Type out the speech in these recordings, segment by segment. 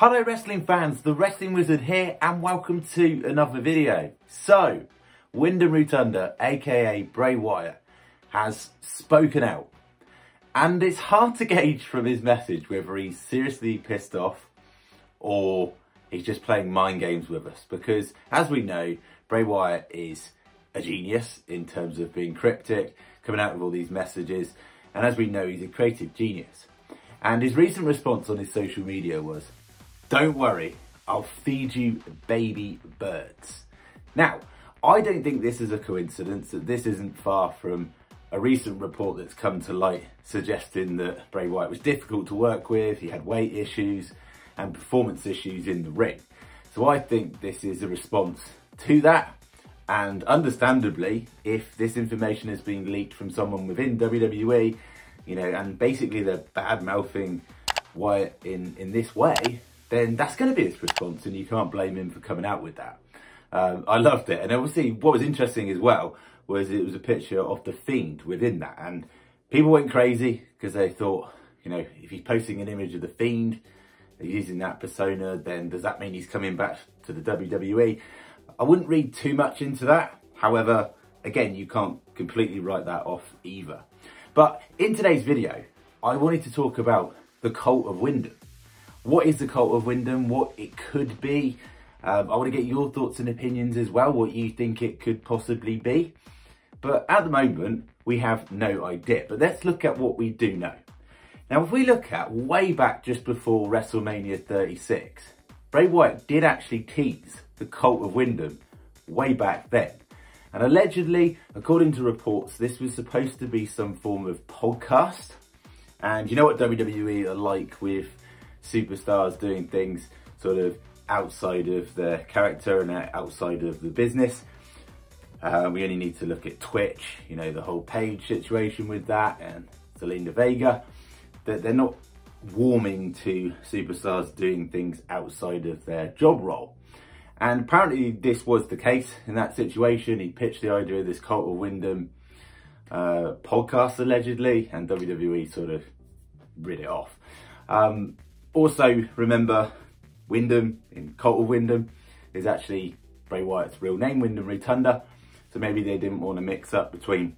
Hello wrestling fans, the Wrestling Wizard here and welcome to another video. So, Windham Rotunda, aka Bray Wyatt, has spoken out. And it's hard to gauge from his message whether he's seriously pissed off or he's just playing mind games with us. Because as we know, Bray Wyatt is a genius in terms of being cryptic, coming out with all these messages. And as we know, he's a creative genius. And his recent response on his social media was, don't worry, I'll feed you baby birds. Now, I don't think this is a coincidence, that this isn't far from a recent report that's come to light suggesting that Bray Wyatt was difficult to work with, he had weight issues and performance issues in the ring. So I think this is a response to that. And understandably, if this information has been leaked from someone within WWE, you know, and basically they're bad mouthing Wyatt in, in this way, then that's going to be his response and you can't blame him for coming out with that. Um, I loved it. And obviously what was interesting as well was it was a picture of the Fiend within that. And people went crazy because they thought, you know, if he's posting an image of the Fiend, using that persona, then does that mean he's coming back to the WWE? I wouldn't read too much into that. However, again, you can't completely write that off either. But in today's video, I wanted to talk about the Kult of Windham. What is the Kult of Windham? What it could be? Um, I want to get your thoughts and opinions as well, what you think it could possibly be. But at the moment, we have no idea. But let's look at what we do know. Now, if we look at way back just before WrestleMania 36, Bray Wyatt did actually tease the Kult of Windham way back then. And allegedly, according to reports, this was supposed to be some form of podcast. And you know what WWE are like with superstars doing things sort of outside of their character and outside of the business. Uh, we only need to look at Twitch, you know, the whole Paige situation with that and Zelina Vega. That they're not warming to superstars doing things outside of their job role. And apparently this was the case in that situation. He pitched the idea of this Kult of Windham uh, podcast allegedly and WWE sort of rid it off. Um, also remember Windham in Kult of Windham is actually Bray Wyatt's real name, Windham Rotunda. So maybe they didn't want to mix up between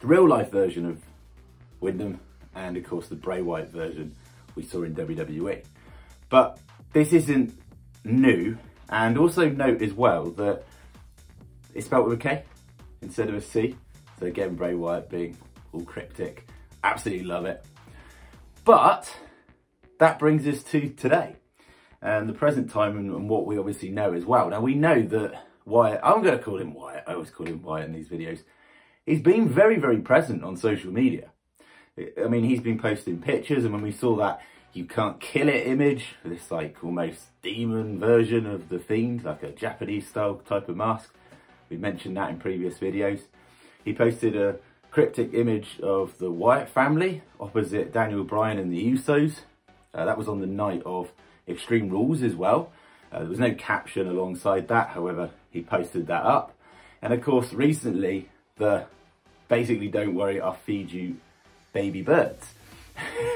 the real life version of Windham and of course the Bray Wyatt version we saw in WWE. But this isn't new and also note as well that it's spelled with a K instead of a C. So again, Bray Wyatt being all cryptic. Absolutely love it. But that brings us to today and the present time and, and what we obviously know as well. Now we know that Wyatt, I'm going to call him Wyatt, I always call him Wyatt in these videos. He's been very, very present on social media. I mean, he's been posting pictures and when we saw that you can't kill it image, this like almost demon version of the Fiend, like a Japanese style type of mask. We mentioned that in previous videos. He posted a cryptic image of the Wyatt family opposite Daniel Bryan and the Usos. Uh, that was on the night of Extreme Rules as well. Uh, there was no caption alongside that, however, he posted that up. And of course, recently, the basically, don't worry, I'll feed you baby birds.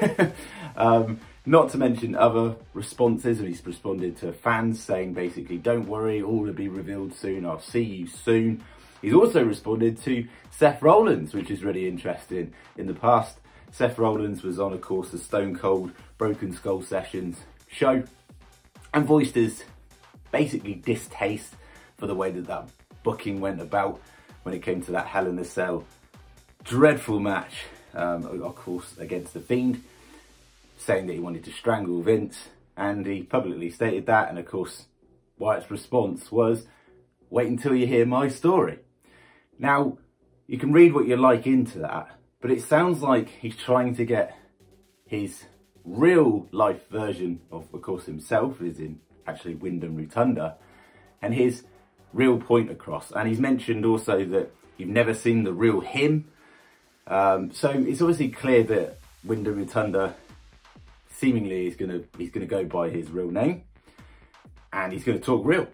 um, not to mention other responses, he's responded to fans saying basically, don't worry, all will be revealed soon, I'll see you soon. He's also responded to Seth Rollins, which is really interesting. In the past, Seth Rollins was on, of course, the Stone Cold Broken Skull Sessions show and voiced his basically distaste for the way that that booking went about when it came to that Hell in a Cell dreadful match, um, of course, against The Fiend, saying that he wanted to strangle Vince, and he publicly stated that, and of course, Wyatt's response was, wait until you hear my story. Now, you can read what you like into that, but it sounds like he's trying to get his real life version of, of course, himself is in actually Windham Rotunda and his real point across. And he's mentioned also that you've never seen the real him. Um, so it's obviously clear that Windham Rotunda seemingly is gonna he's gonna go by his real name and he's gonna talk real.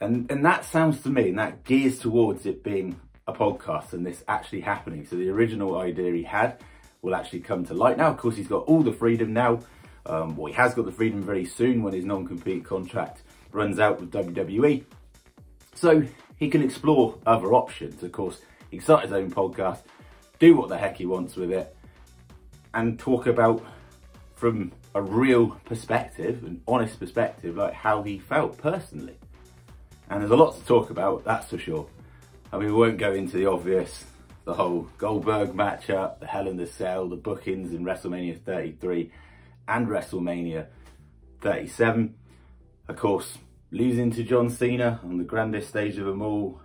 And and that sounds to me and that gears towards it being a podcast and this actually happening. So the original idea he had will actually come to light. Now, of course, he's got all the freedom now Um, well, he has got the freedom very soon when his non-compete contract runs out with WWE. So he can explore other options. Of course, he can start his own podcast, do what the heck he wants with it, and talk about from a real perspective, an honest perspective, like how he felt personally. And there's a lot to talk about, that's for sure. I mean, we won't go into the obvious, the whole Goldberg matchup, the Hell in the Cell, the bookings in WrestleMania 33 and WrestleMania 37. Of course, losing to John Cena on the grandest stage of them all,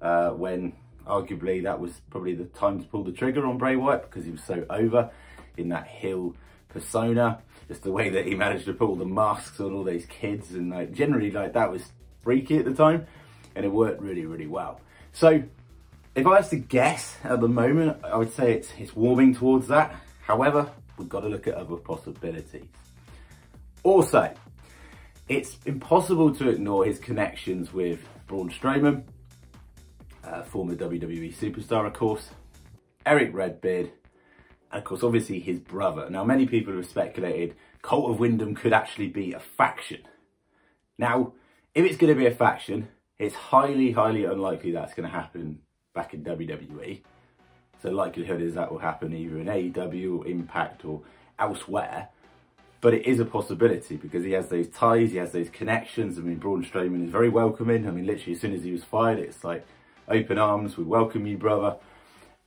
uh, when arguably that was probably the time to pull the trigger on Bray Wyatt because he was so over in that heel persona. Just the way that he managed to pull the masks on all those kids and like generally like that was freaky at the time and it worked really, really well. So if I was to guess at the moment, I would say it's, it's warming towards that. However, we've got to look at other possibilities. Also, it's impossible to ignore his connections with Braun Strowman, uh, former WWE superstar, of course, Erick Redbeard, and of course, obviously his brother. Now, many people have speculated Kult of Windham could actually be a faction. Now, if it's going to be a faction, it's highly, highly unlikely that's going to happen back in WWE. So likelihood is that will happen either in AEW or Impact or elsewhere. But it is a possibility because he has those ties, he has those connections. I mean, Braun Strowman is very welcoming. I mean, literally as soon as he was fired, it's like open arms, we welcome you, brother.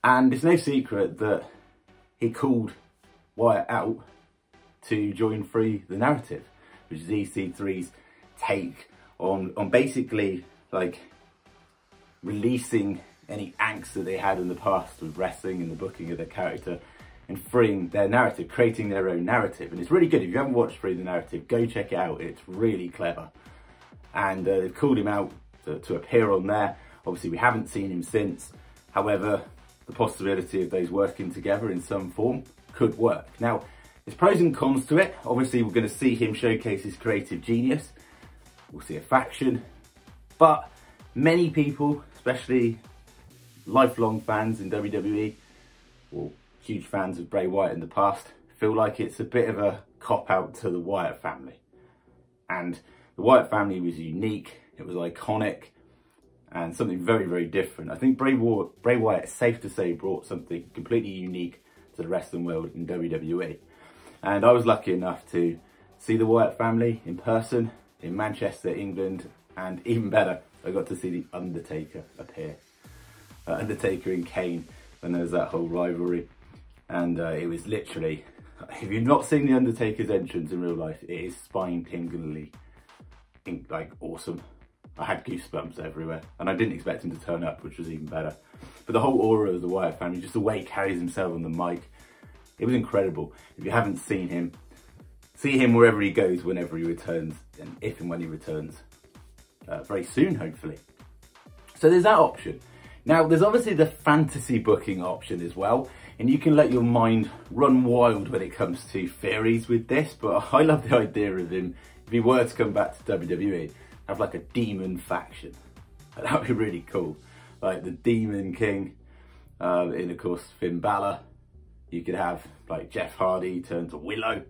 And it's no secret that he called Wyatt out to join Free the Narrative, which is EC3's take on, on basically like releasing any angst that they had in the past with wrestling and the booking of their character and freeing their narrative, creating their own narrative. And it's really good. If you haven't watched Free the Narrative, go check it out. It's really clever. And uh, they've called him out to, to appear on there. Obviously, we haven't seen him since. However, the possibility of those working together in some form could work. Now, there's pros and cons to it. Obviously, we're going to see him showcase his creative genius. We'll see a faction. But many people, especially lifelong fans in WWE, or huge fans of Bray Wyatt in the past, feel like it's a bit of a cop-out to the Wyatt family. And the Wyatt family was unique, it was iconic, and something very, very different. I think Bray, War Bray Wyatt, it's safe to say, brought something completely unique to the wrestling world in WWE. And I was lucky enough to see the Wyatt family in person in Manchester, England, and even better, I got to see The Undertaker appear. Uh, Undertaker and Kane, when there was that whole rivalry. And uh, it was literally, if you've not seen The Undertaker's entrance in real life, it is spine-tinglingly, like, awesome. I had goosebumps everywhere and I didn't expect him to turn up, which was even better. But the whole aura of the Wyatt family, just the way he carries himself on the mic, it was incredible. If you haven't seen him, see him wherever he goes, whenever he returns, and if and when he returns, uh, very soon, hopefully. So there's that option. Now, there's obviously the fantasy booking option as well, and you can let your mind run wild when it comes to fairies with this, but I love the idea of him, if he were to come back to WWE, have like a demon faction. That would be really cool. Like the Demon King, um, and of course Finn Balor. You could have like Jeff Hardy turn to Willow,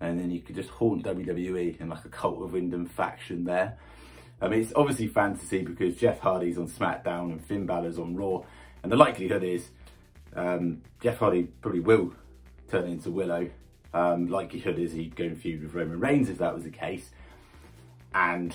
and then you could just haunt WWE in like a Kult of Windham faction there. I mean, it's obviously fantasy because Jeff Hardy's on SmackDown and Finn Balor's on Raw, and the likelihood is um, Jeff Hardy probably will turn into Willow. Um, likelihood is he'd go and feud with Roman Reigns if that was the case, and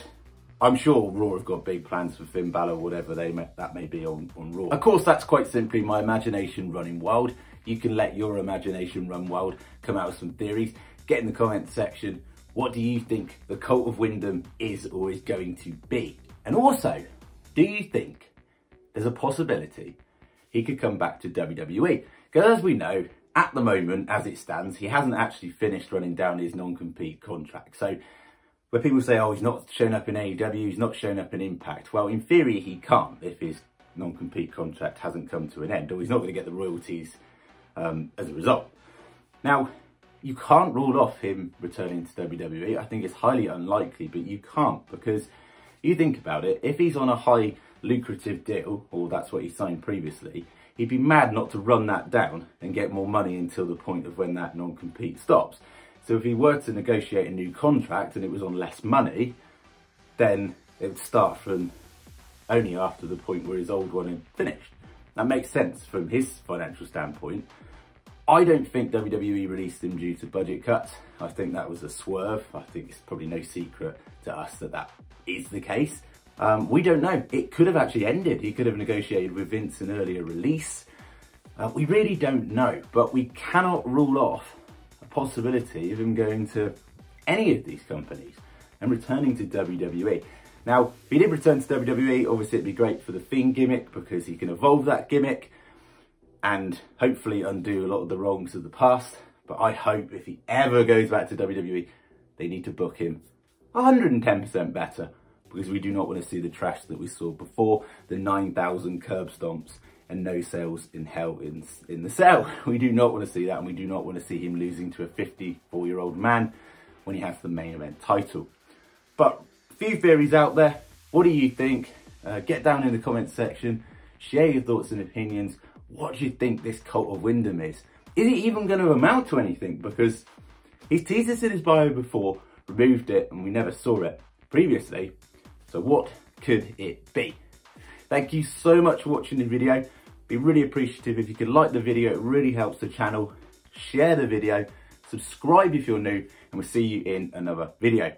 I'm sure Raw have got big plans for Finn Balor, whatever they may, that may be on, on Raw. Of course, that's quite simply my imagination running wild. You can let your imagination run wild, come out with some theories, get in the comments section. What do you think the Kult of Windham is or is going to be? And also, do you think there's a possibility he could come back to WWE? Because as we know, at the moment, as it stands, he hasn't actually finished running down his non-compete contract. So where people say, oh, he's not shown up in AEW, he's not shown up in Impact. Well, in theory, he can't if his non-compete contract hasn't come to an end, or he's not going to get the royalties um, as a result. Now, you can't rule off him returning to WWE. I think it's highly unlikely, but you can't because you think about it, if he's on a high lucrative deal, or that's what he signed previously, he'd be mad not to run that down and get more money until the point of when that non-compete stops. So if he were to negotiate a new contract and it was on less money, then it would start from only after the point where his old one had finished. That makes sense from his financial standpoint. I don't think WWE released him due to budget cuts. I think that was a swerve. I think it's probably no secret to us that that is the case. Um, we don't know. It could have actually ended. He could have negotiated with Vince an earlier release. Uh, we really don't know, but we cannot rule off a possibility of him going to any of these companies and returning to WWE. Now, if he did return to WWE, obviously it'd be great for the Fiend gimmick because he can evolve that gimmick and hopefully undo a lot of the wrongs of the past. But I hope if he ever goes back to WWE, they need to book him 110% better because we do not want to see the trash that we saw before, the 9,000 curb stomps and no sales in hell in, in the cell. We do not want to see that and we do not want to see him losing to a 54 year old man when he has the main event title. But a few theories out there. What do you think? Uh, get down in the comments section, share your thoughts and opinions. What do you think this Kult of Windham is? Is it even going to amount to anything? Because he's teased us in his bio before, removed it, and we never saw it previously. So what could it be? Thank you so much for watching the video. Be really appreciative if you could like the video, it really helps the channel. Share the video, subscribe if you're new, and we'll see you in another video.